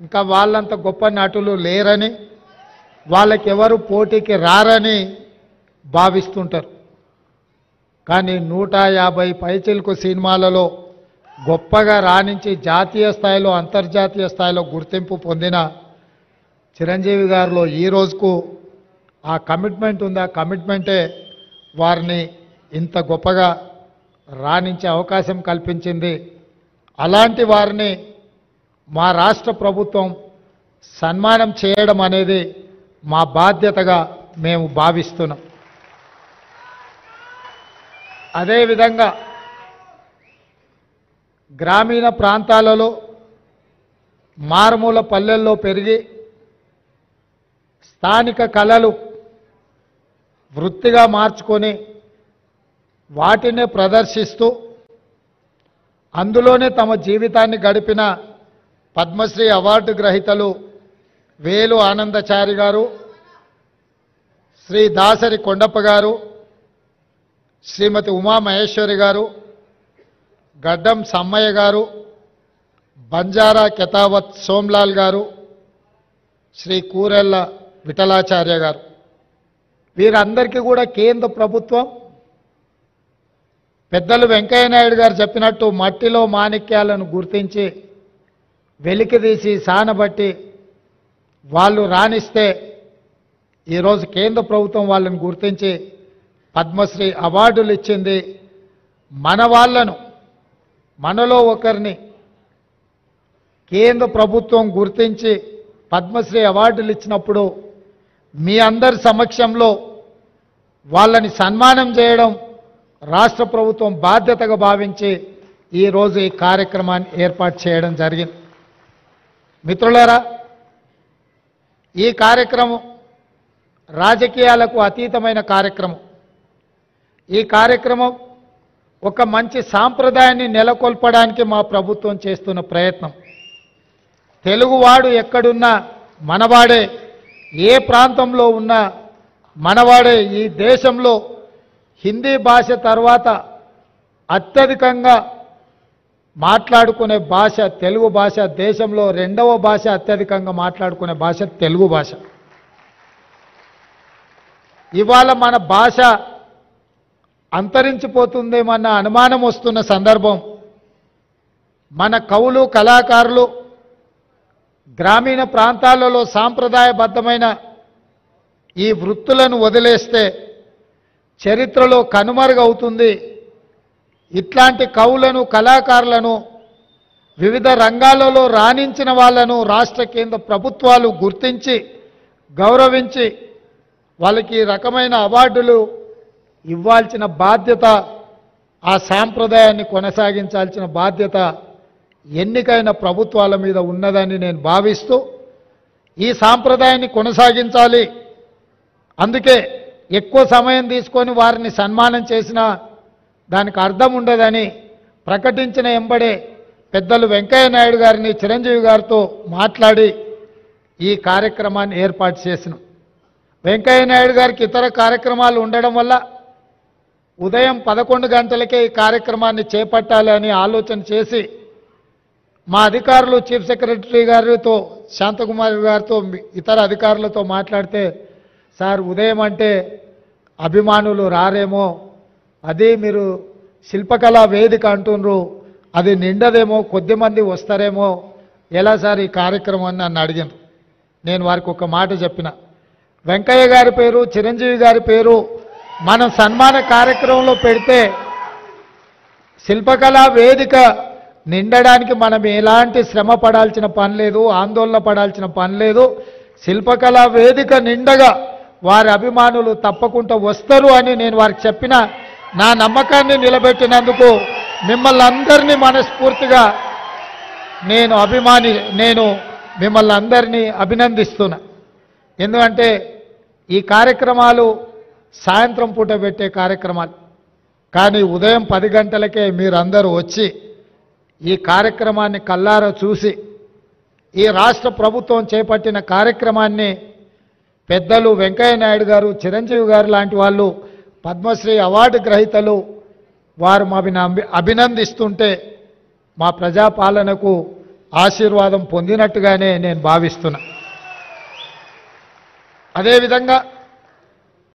ఇంకా వాళ్ళంత గొప్ప నటులు లేరని వాళ్ళకి ఎవరు పోటీకి రారని భావిస్తుంటారు. కానీ నూట యాభై పైచిలకు సినిమాలలో గొప్పగా రాణించి జాతీయ స్థాయిలో అంతర్జాతీయ స్థాయిలో గుర్తింపు పొందిన చిరంజీవి గారిలో ఈ రోజుకు ఆ కమిట్మెంట్ ఉంది. ఆ కమిట్మెంటే వారిని ఇంత గొప్పగా రాణించే అవకాశం కల్పించింది. అలాంటి వారిని మా రాష్ట్ర ప్రభుత్వం సన్మానం చేయడం అనేది మా బాధ్యతగా మేము భావిస్తున్నాం. అదేవిధంగా గ్రామీణ ప్రాంతాలలో మారుమూల పల్లెల్లో పెరిగి స్థానిక కళలు వృత్తిగా మార్చుకొని వాటినే ప్రదర్శిస్తూ అందులోనే తమ జీవితాన్ని గడిపిన పద్మశ్రీ అవార్డు గ్రహీతలు వేలు ఆనందచారి గారు శ్రీ దాసరి కొండప్ప గారు శ్రీమతి ఉమా మహేశ్వరి గారు గడ్డం సమ్మయ్య గారు బంజారా కెతావత్ సోమ్లాల్ గారు శ్రీ కూరెళ్ళ విఠలాచార్య గారు. వీరందరికీ కూడా కేంద్ర ప్రభుత్వం పెద్దలు వెంకయ్య నాయుడు గారు చెప్పినట్టు మట్టిలో మాణిక్యాలను గుర్తించి వెలికిదీసి సానబట్టి వాళ్ళు రాణిస్తే ఈరోజు కేంద్ర ప్రభుత్వం వాళ్ళని గుర్తించి పద్మశ్రీ అవార్డులు ఇచ్చింది మన వాళ్ళను మనలో ఒకరిని కేంద్ర ప్రభుత్వం గుర్తించి పద్మశ్రీ అవార్డులు ఇచ్చినప్పుడు మీ అందరి సమక్షంలో వాళ్ళని సన్మానం చేయడం రాష్ట్ర ప్రభుత్వం బాధ్యతగా భావించి ఈరోజు ఈ కార్యక్రమాన్ని ఏర్పాటు చేయడం జరిగింది. మిత్రులారా ఈ కార్యక్రమం రాజకీయాలకు అతీతమైన కార్యక్రమం. ఈ కార్యక్రమం ఒక మంచి సాంప్రదాయాన్ని నెలకొల్పడానికి మా ప్రభుత్వం చేస్తున్న ప్రయత్నం. తెలుగువాడు ఎక్కడున్నా మనవాడే ఏ ప్రాంతంలో ఉన్నా మనవాడే. ఈ దేశంలో హిందీ భాష తర్వాత అత్యధికంగా మాట్లాడుకునే భాష తెలుగు భాష దేశంలో రెండవ భాష అత్యధికంగా మాట్లాడుకునే భాష తెలుగు భాష. ఇవాళ మన భాష అంతరించిపోతుందేమన్న అనుమానం వస్తున్న సందర్భం. మన కవులు కళాకారులు గ్రామీణ ప్రాంతాలలో సాంప్రదాయబద్ధమైన ఈ వృత్తులను వదిలేస్తే చరిత్రలో కనుమరుగవుతుంది. ఇట్లాంటి కవులను కళాకారులను వివిధ రంగాలలో రాణించిన వాళ్ళను రాష్ట్ర కేంద్ర ప్రభుత్వాలు గుర్తించి గౌరవించి వాళ్ళకి రకమైన అవార్డులు ఇవ్వాల్సిన బాధ్యత ఆ సాంప్రదాయాన్ని కొనసాగించాల్సిన బాధ్యత ఎన్నికైన ప్రభుత్వాల మీద ఉన్నదని నేను భావిస్తూ ఈ సాంప్రదాయాన్ని కొనసాగించాలి. అందుకే ఎక్కువ సమయం తీసుకొని వారిని సన్మానం చేసినా దానికి అర్థం ఉండదని ప్రకటించిన ఎంబడే పెద్దలు వెంకయ్య నాయుడు గారిని చిరంజీవి గారితో మాట్లాడి ఈ కార్యక్రమాన్ని ఏర్పాటు చేసిన. వెంకయ్య నాయుడు గారికి ఇతర కార్యక్రమాలు ఉండడం వల్ల ఉదయం పదకొండు గంటలకే ఈ కార్యక్రమాన్ని చేపట్టాలి అని ఆలోచన చేసి మా అధికారులు చీఫ్ సెక్రటరీ గారితో శాంతకుమార్ గారితో ఇతర అధికారులతో మాట్లాడితే సార్ ఉదయం అంటే అభిమానులు రారేమో అదే మీరు శిల్పకళా వేదిక అంటున్నారు అది నిండదేమో కొద్దిమంది వస్తారేమో ఎలా సార్ ఈ కార్యక్రమం అని నన్ను అడిగాను నేను వారికి ఒక మాట చెప్పిన. వెంకయ్య గారి పేరు చిరంజీవి గారి పేరు మనం సన్మాన కార్యక్రమంలో పెడితే శిల్పకళా వేదిక నిండడానికి మనం ఎలాంటి శ్రమ పడాల్సిన పని లేదు ఆందోళన పడాల్సిన పని లేదు. శిల్పకళా వేదిక నిండగా వారి అభిమానులు తప్పకుండా వస్తారు అని నేను వారికి చెప్పిన నా నమ్మకాన్ని నిలబెట్టినందుకు మిమ్మల్ని అందరినీ మనస్ఫూర్తిగా నేను అభిమాని నేను మిమ్మల్ని అందరినీ అభినందిస్తున్నా. ఎందుకంటే ఈ కార్యక్రమాలు సాయంత్రం పూట పెట్టే కార్యక్రమాలు. కానీ ఉదయం పది గంటలకే మీరందరూ వచ్చి ఈ కార్యక్రమాన్ని కల్లారా చూసి ఈ రాష్ట్ర ప్రభుత్వం చేపట్టిన కార్యక్రమాన్ని పెద్దలు వెంకయ్య నాయుడు గారు చిరంజీవి గారు లాంటి వాళ్ళు పద్మశ్రీ అవార్డు గ్రహీతలు వారు మా అభినందిస్తుంటే మా ప్రజాపాలనకు ఆశీర్వాదం పొందినట్టుగానే నేను భావిస్తున్నా. అదేవిధంగా